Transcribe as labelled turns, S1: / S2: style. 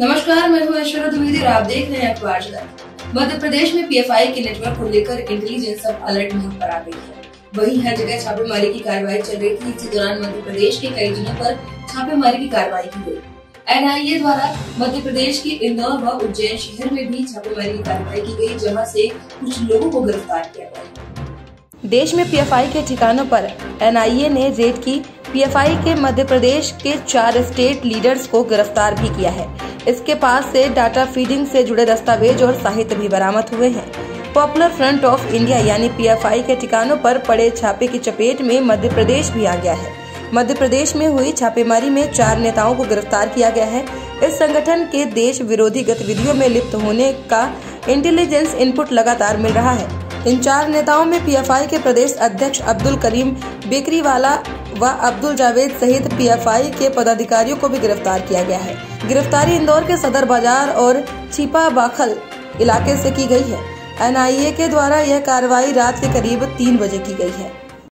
S1: नमस्कार, मैं हूँ ऐश्वर्या द्विवेदी आप देख रहे हैं अखबार मध्य प्रदेश में पीएफआई के नेटवर्क को लेकर इंटेलिजेंस अब अलर्ट मोड पर आ गई है। वही हर जगह छापेमारी की कार्रवाई चल रही थी, इसी दौरान मध्य प्रदेश के कई जिलों पर छापेमारी की कार्रवाई की गई। एनआईए द्वारा मध्य प्रदेश के इंदौर व उज्जैन शहर में भी छापेमारी की कार्रवाई की गई, जहाँ से कुछ लोगों को गिरफ़्तार किया गया।
S2: देश में पीएफआई के ठिकानों पर एनआईए ने रेड की पीएफआई के मध्य प्रदेश के चार स्टेट लीडर्स को गिरफ़्तार भी किया है। इसके पास से डाटा फीडिंग से जुड़े दस्तावेज़ और साहित्य भी बरामद हुए हैं। पॉपुलर फ्रंट ऑफ़ इंडिया यानी पीएफआई के ठिकानों पर पड़े छापे की चपेट में मध्य प्रदेश भी आ गया है। मध्य प्रदेश में हुई छापेमारी में चार नेताओं को गिरफ़्तार किया गया है। इस संगठन के देश विरोधी गतिविधियों में लिप्त होने का इंटेलिजेंस इनपुट लगातार मिल रहा है। इन चार नेताओं में पीएफआई के प्रदेश अध्यक्ष अब्दुल करीम बेकरी वाला व अब्दुल जावेद सहित पीएफआई के पदाधिकारियों को भी गिरफ़्तार किया गया है। गिरफ्तारी इंदौर के सदर बाज़ार और छिपा बाखल इलाके से की गई है। एनआईए के द्वारा यह कार्रवाई रात के करीब तीन बजे की गई है।